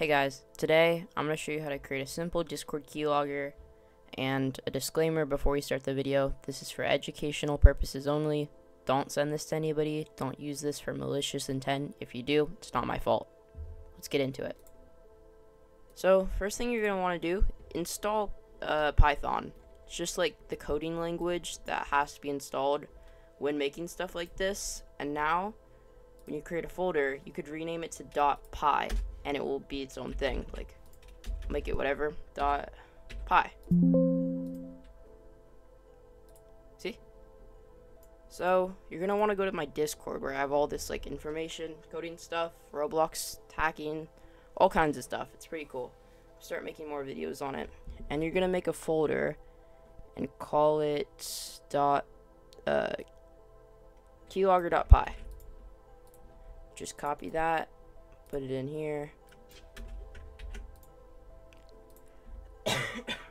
Hey guys, today I'm going to show you how to create a simple Discord keylogger and a disclaimer before we start the video. This is for educational purposes only. Don't send this to anybody. Don't use this for malicious intent. If you do, it's not my fault. Let's get into it. So, first thing you're going to want to do, install uh, Python. It's just like the coding language that has to be installed when making stuff like this. And now, when you create a folder, you could rename it to .py and it will be its own thing. Like, make it whatever. Dot pi. See? So, you're gonna want to go to my Discord where I have all this, like, information, coding stuff, Roblox, hacking, all kinds of stuff. It's pretty cool. Start making more videos on it. And you're gonna make a folder and call it dot, uh, keylogger.py. Just copy that put it in here.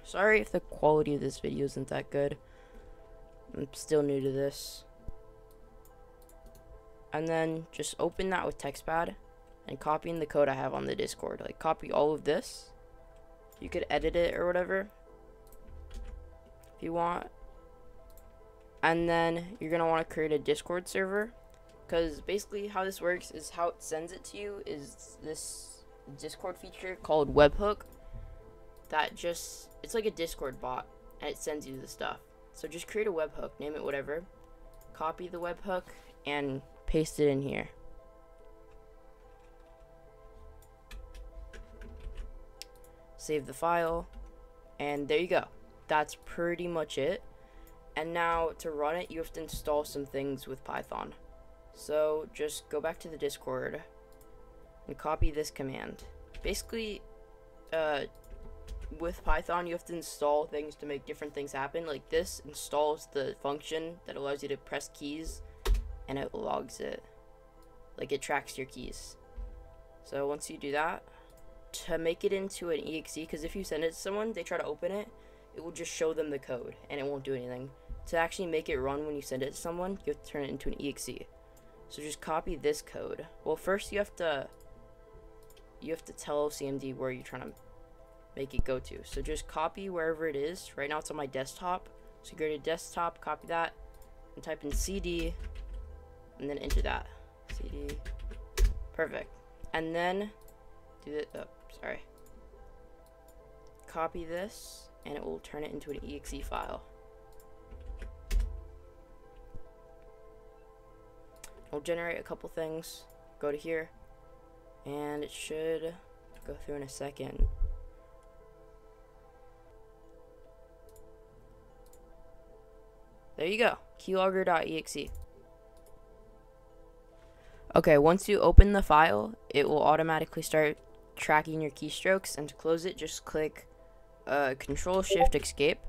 Sorry if the quality of this video isn't that good. I'm still new to this. And then just open that with TextPad and copying the code I have on the Discord. Like copy all of this. You could edit it or whatever if you want. And then you're going to want to create a Discord server because basically how this works is how it sends it to you is this discord feature called webhook that just it's like a discord bot and it sends you the stuff. So just create a webhook name it whatever copy the webhook and paste it in here. Save the file and there you go. That's pretty much it. And now to run it you have to install some things with python so just go back to the Discord and copy this command. Basically, uh, with Python, you have to install things to make different things happen. Like this installs the function that allows you to press keys and it logs it. Like it tracks your keys. So once you do that, to make it into an exe, because if you send it to someone, they try to open it, it will just show them the code and it won't do anything. To actually make it run when you send it to someone, you have to turn it into an exe. So just copy this code. Well, first you have to you have to tell CMD where you're trying to make it go to. So just copy wherever it is. Right now it's on my desktop. So go to desktop, copy that, and type in CD, and then enter that. CD. Perfect. And then do it. Oh, sorry. Copy this, and it will turn it into an exe file. We'll generate a couple things. Go to here. And it should go through in a second. There you go. keylogger.exe. Okay, once you open the file, it will automatically start tracking your keystrokes. And to close it, just click uh, Control Shift Escape.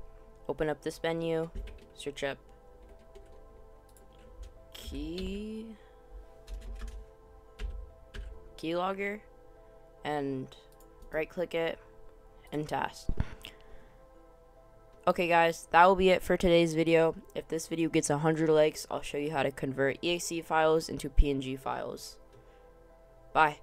Open up this menu, search up key keylogger and right click it and task. Okay guys, that will be it for today's video. If this video gets 100 likes, I'll show you how to convert exe files into PNG files. Bye.